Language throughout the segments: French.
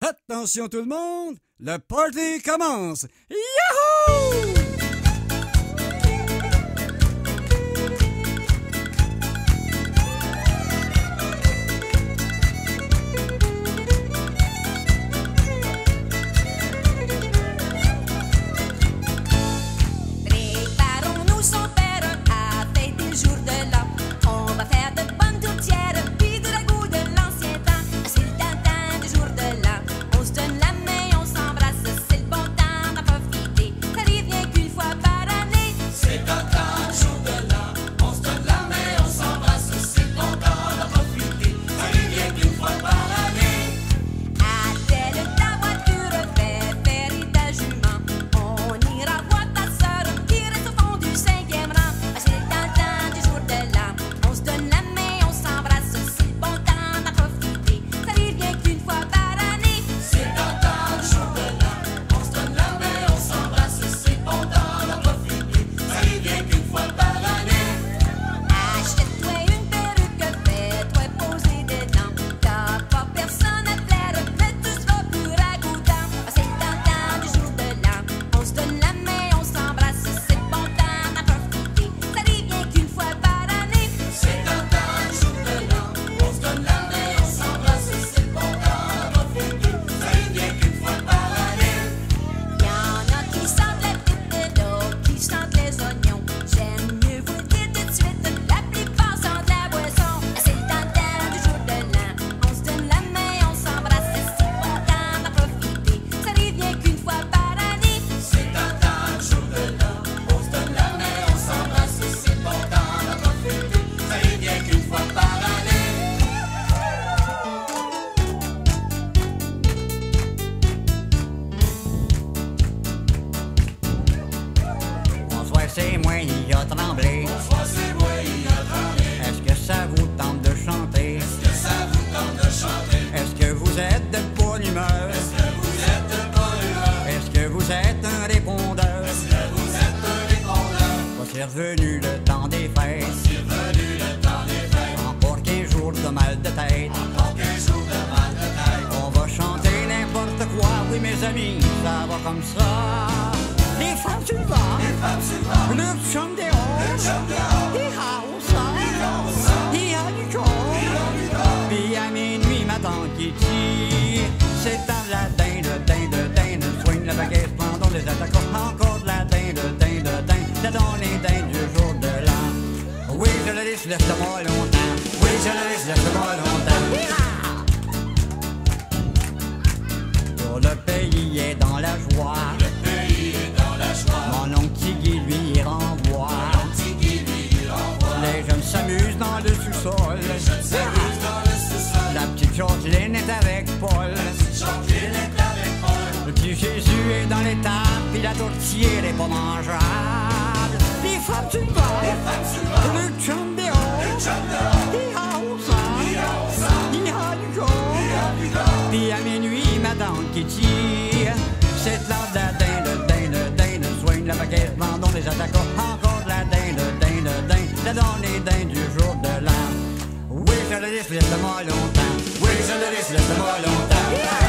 Attention tout le monde, le party commence! Yahoo! je laisse pas longtemps. Oui, je laisse, je laisse pas longtemps. Pour oh, le pays est dans la joie. Le pays est dans la joie. Mon oncle Tigui lui renvoie. Mon oncle Tigui lui renvoie. Les jeunes s'amusent dans le sous-sol. Les jeunes s'amusent dans le sous-sol. La petite Jacqueline est avec Paul. La petite Jacqueline est avec Paul. Le petit Jésus est dans l'étable, puis la tourtière est pas mangeable. Les femmes tu me Les femmes tu me puis à minuit, ma tante Kitty, c'est de la dinde, dinde, dinde, soigne la baguette, vendons les attaquants, encore de la dinde, dinde, dinde, la donne les dindes du jour de l'an. Oui, je le laisse, laisse-moi longtemps. Oui, je le laisse, laisse-moi longtemps.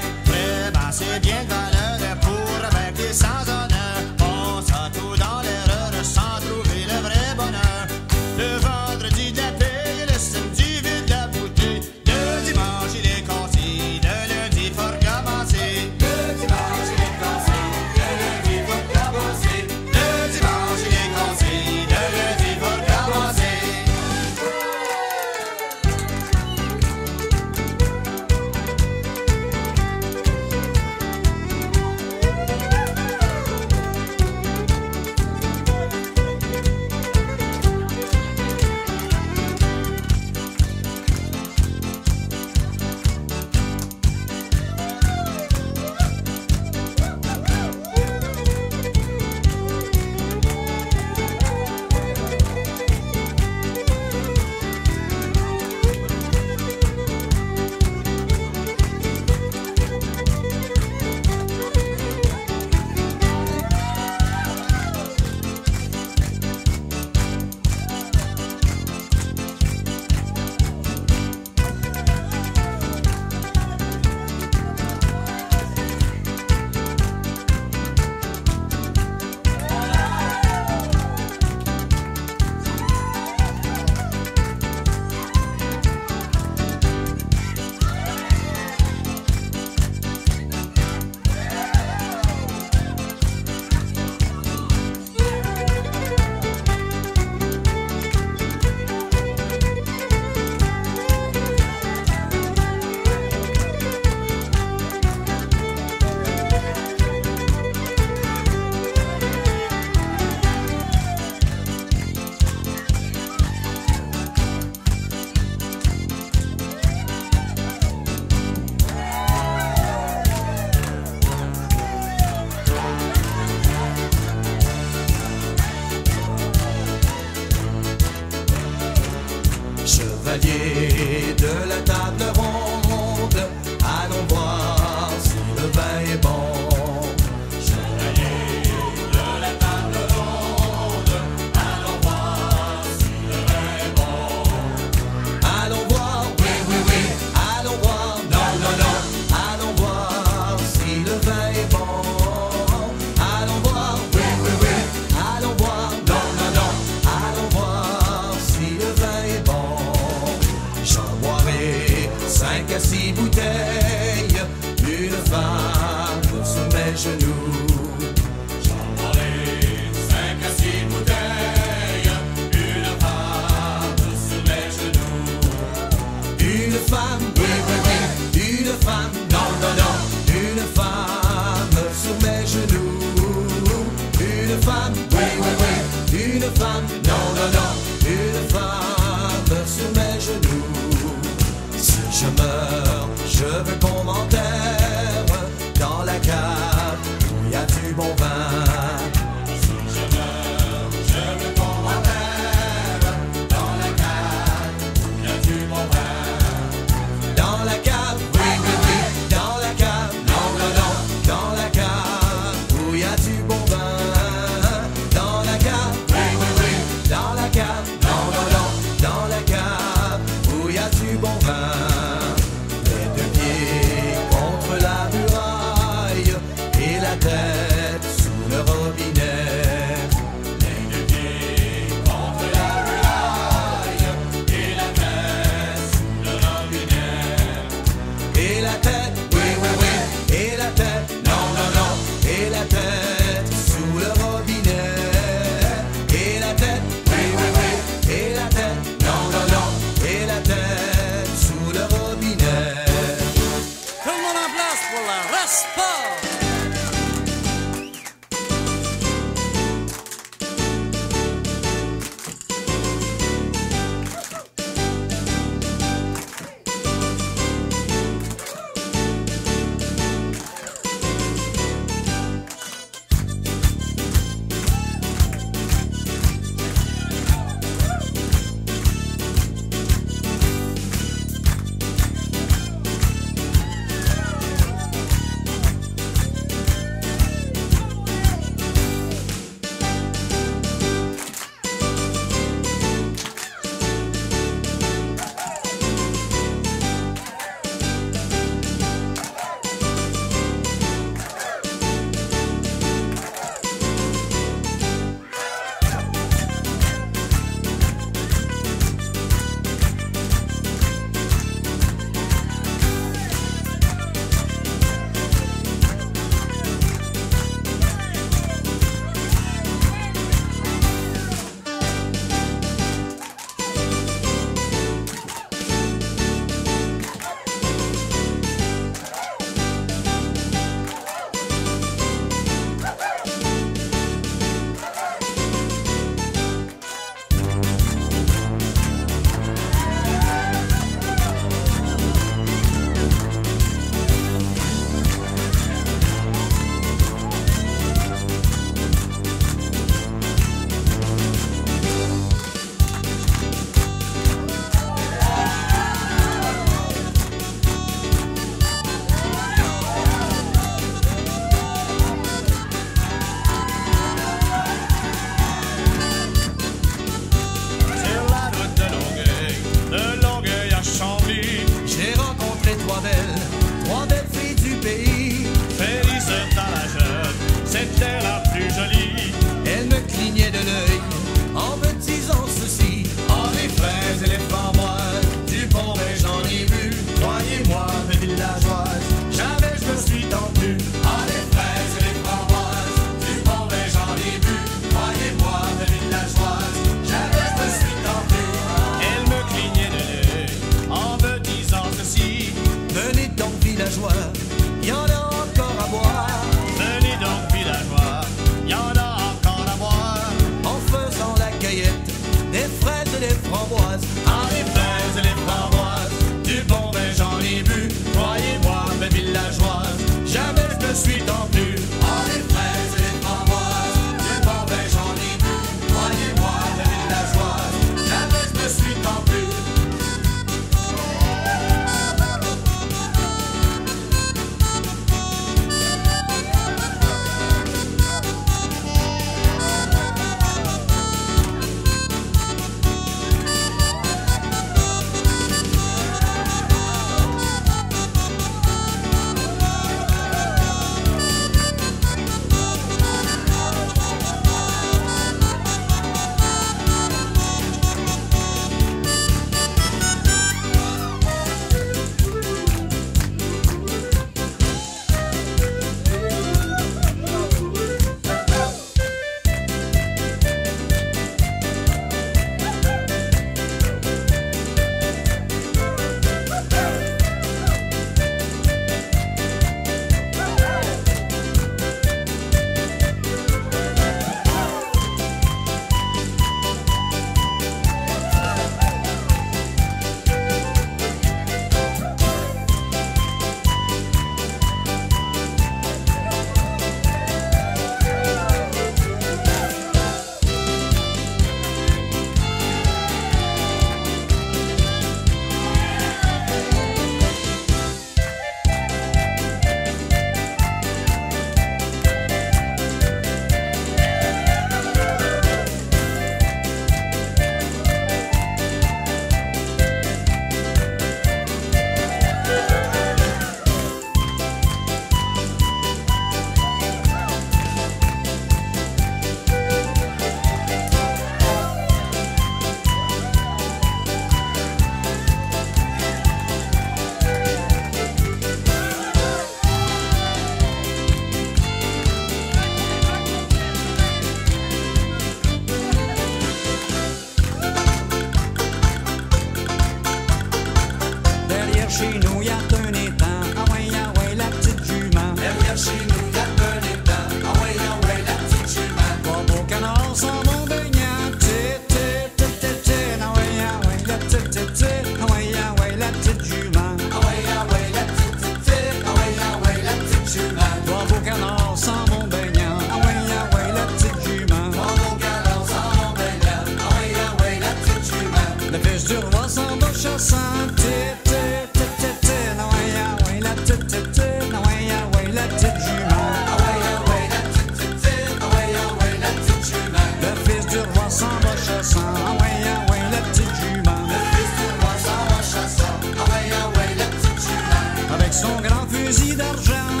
son grand fusil d'argent.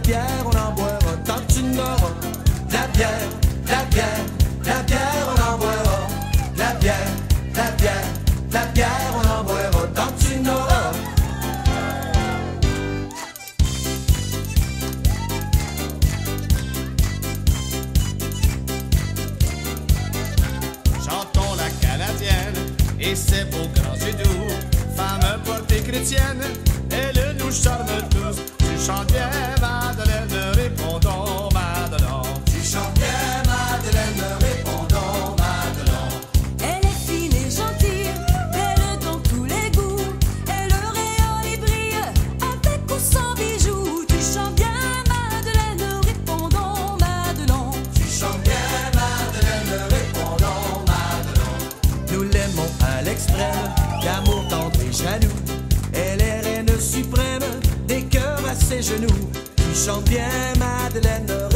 La bière, on en boira tant que tu n'auras. La bière, la bière, la bière, on en boira. La bière, la bière, la bière, on en boira tant que tu n'auras. Chantons la canadienne et ses beaux grands yeux doux. Femme portée chrétienne, elle nous charme tous. d'amour tendre et jaloux. Elle est reine suprême des cœurs à ses genoux. Tu chantes bien, Madeleine.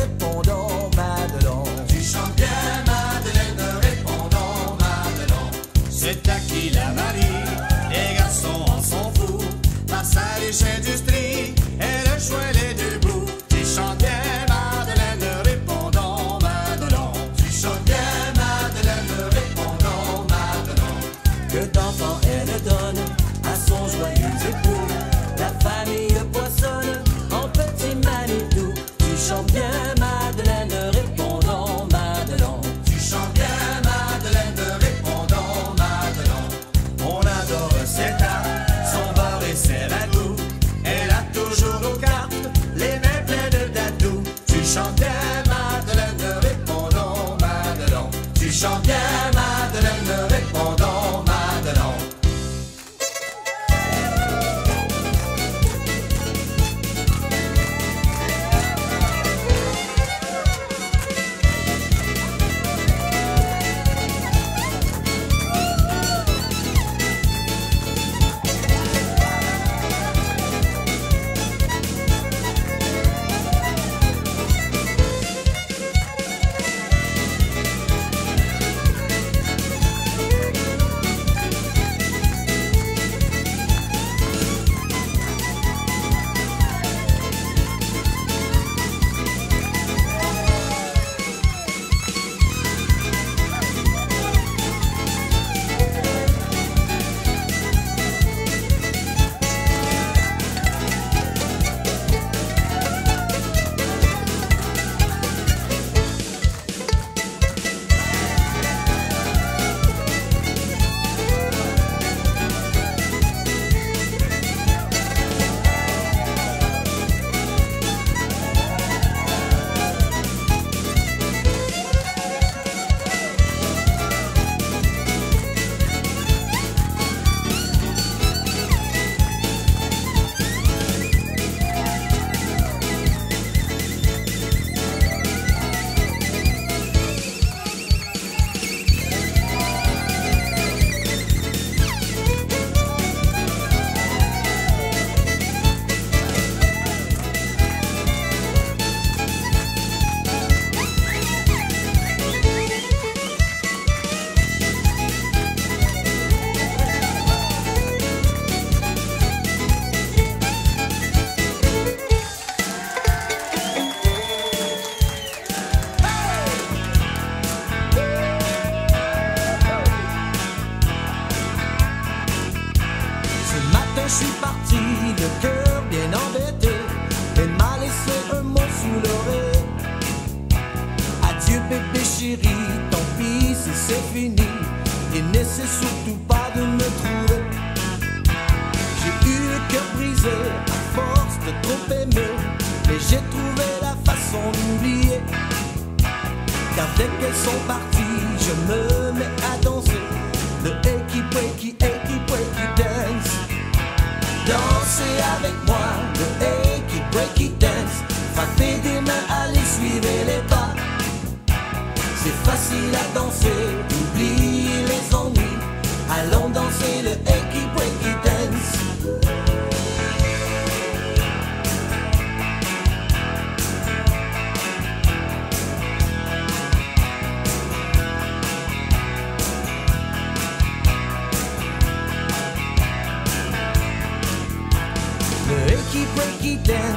danser avec moi le Eki Breaky Dance. Frapper des mains, allez, suivez les pas. C'est facile à danser, oubliez les ennuis. Allons danser.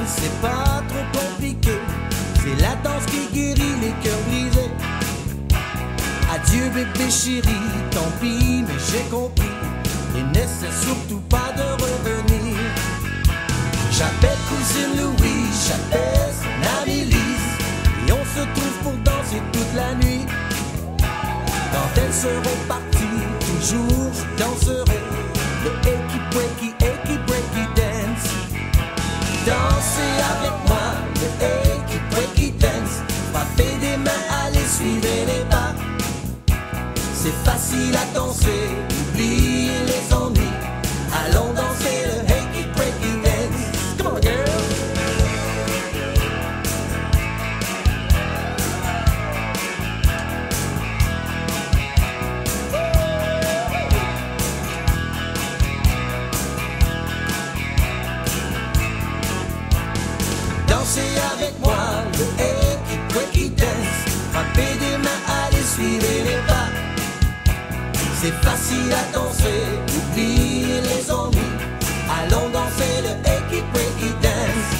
c'est pas trop compliqué. C'est la danse qui guérit les cœurs brisés. Adieu bébé chéri, tant pis, mais j'ai compris. Et n'essaie surtout pas de revenir. J'appelle cousine Louis, j'appelle son amie Lise. Et on se trouve pour danser toute la nuit. Quand elles seront parties, toujours. c'est facile à danser. C'est facile à danser, oubliez les ennuis. Allons danser le Eki Queki Dance.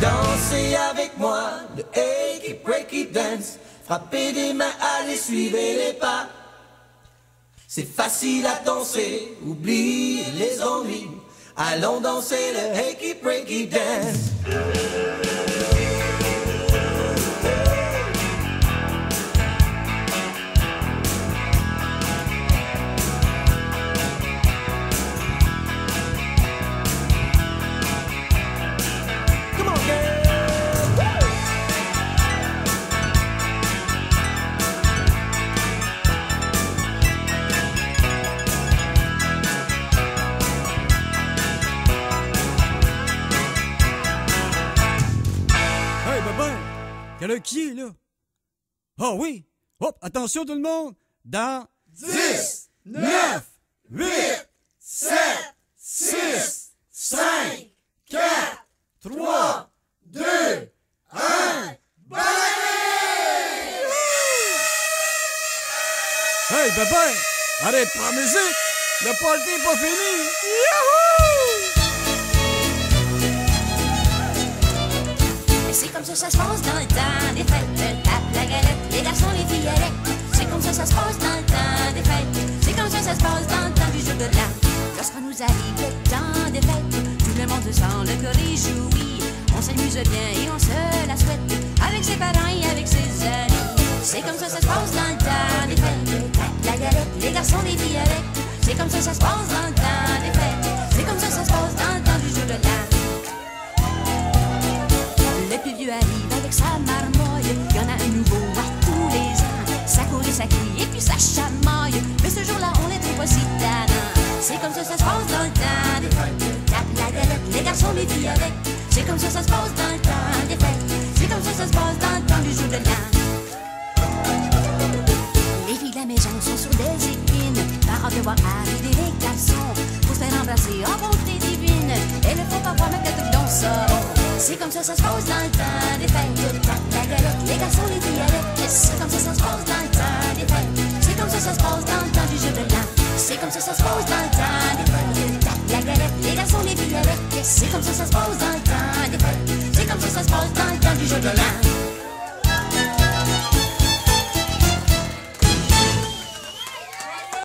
Dansez avec moi le Eki Queki Dance. Frappez des mains, allez suivez les pas. C'est facile à danser, oubliez les ennuis. Allons danser le Hakey Breaky Dance. Quelle heure qui est, là? Ah oui! Hop, attention tout le monde! Dans 10, 9, 8, 7, 6, 5, 4, 3, 2, 1, Hey, Babin! Arrête, prends la musique! Le party est pas fini! Yahoo! Comme ça ça se passe dans le temps des fêtes. La galette, les garçons, les filles. C'est comme ça ça se passe dans le temps des fêtes. C'est comme ça ça se passe dans le temps du jeu de l'an. Lorsqu'on nous arrive le temps des fêtes, tout le monde sent le cœur réjoui. On s'amuse bien et on se la souhaite avec ses parents et avec ses amis. C'est comme ça ça se passe dans le temps des fêtes. La galette, les garçons, les filles. C'est comme ça ça se passe dans le temps des fêtes. C'est comme ça ça se passe dans le temps du jeu de l'an. Et puis ça chamaille. Mais ce jour-là, on trouve pas si tannants. C'est comme ça, ça se passe dans le temps des fêtes. Tape la galette, les garçons, les filles avec. C'est comme ça, ça se passe dans le temps des fêtes. C'est comme ça, ça se passe dans le temps du jour de l'an. Les filles de la maison sont sur des épines. Par de voir arriver les garçons. Pour se faire embrasser en bonté divine. Et ne faut pas voir le truc dans ça. C'est comme ça, ça se passe dans le temps des fêtes. Tape la galette, les garçons, les filles avec. C'est comme ça, ça se passe dans le temps des fêtes. C'est comme ça, ça se passe dans le temps du jeu de l'an. C'est comme ça, ça se passe dans le temps des fêtes. Tape la galette, les garçons, les filles avec. C'est comme ça, ça se passe dans le temps des fêtes. C'est comme ça, ça se passe dans le temps du jeu de l'an.